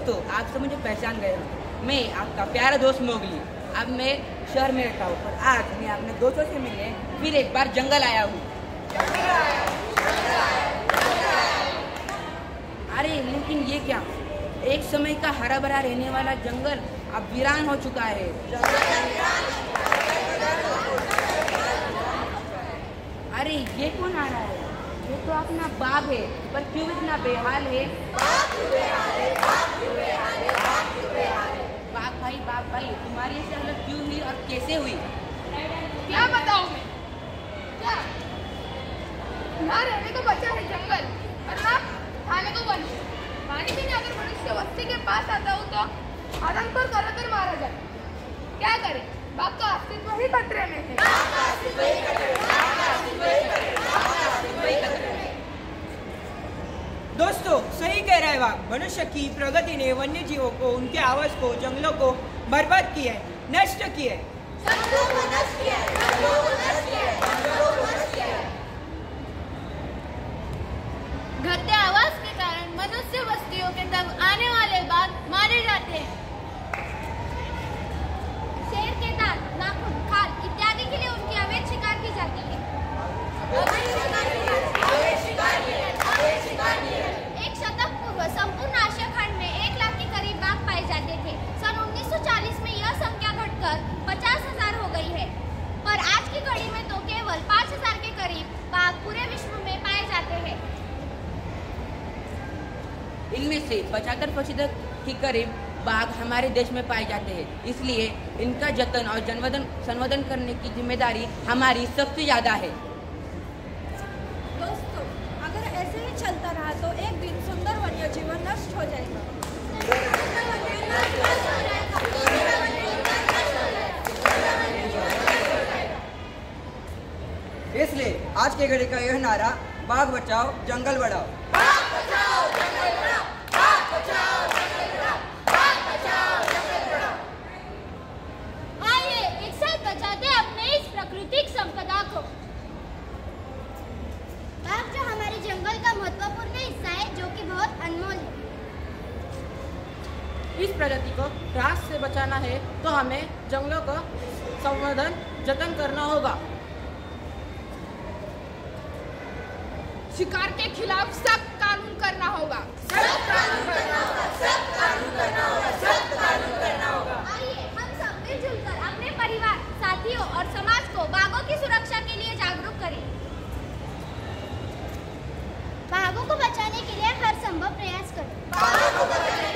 दोस्तों, आप सब मुझे पहचान गए हो। मैं आपका प्यारा दोस्त मोगली। अब मैं शहर में रहता हूँ, पर आज मैं अपने दोस्तों से मिलने फिर एक बार जंगल आया हूँ। अरे, लेकिन ये क्या? एक समय का हरा भरा रहने वाला जंगल अब वीरान हो चुका है। अरे, ये कौन आ रहा है? ये तो अपना बाप है पर क्यों इतना बेहाल है? बाप भाई बाप भाई तुम्हारी ऐसी हालत क्यों हुई और कैसे हुई? क्या बताऊँ मैं? क्या? रहने को बचा है जंगल और ना खाने को वन पानी पीने अगर मनुष्य वस्ती के पास आता हूँ तो आदम पर कर कर मारा जाए क्या करे? बाप का अस्तित्व ही खतरे में है दोस्तों वाघ मनुष्य की प्रगति ने वन्य जीवों को, उनके आवास को, जंगलों को बर्बाद है, नष्ट है। घटते आवास के कारण मनुष्य बस्तियों के तब आने वाले बाघ मारे जाते हैं शेर के दांत नाखून खाल इत्यादि के लिए उनकी अवैध शिकार की जाती है एक शतक पूर्व संपूर्ण आशिया खंड में एक लाख के करीब बाघ पाए जाते थे सन 1940 में यह संख्या घटकर पचास हज़ार हो गई है पर आज की घड़ी में तो केवल पाँच हज़ार के करीब बाघ पूरे विश्व में पाए जाते हैं इनमें से पचहत्तर प्रतिशत के करीब बाघ हमारे देश में पाए जाते हैं। इसलिए इनका जतन और जनवर्धन संवर्धन करने की ज़िम्मेदारी हमारी सबसे ज़्यादा है। दोस्तों अगर ऐसे ही चलता रहा तो एक दिन सुंदर वन्य जीवन नष्ट हो जाएगा। इसलिए आज के घड़ी का यह नारा बाघ बचाओ जंगल बढ़ाओ। आइए इस प्रजाति को ह्रास से बचाना है तो हमें जंगलों का संवर्धन जतन करना होगा। शिकार के खिलाफ सख्त कानून करना होगा। सख्त कानून करना होगा सख्त कानून करना होगा सख्त कानून करना होगा। आइए हम सब मिलजुल कर अपने परिवार साथियों और समाज को बाघों की सुरक्षा के लिए जागरूक करें। बाघों को बचाने के लिए हर संभव प्रयास करें। बाघों को बचाने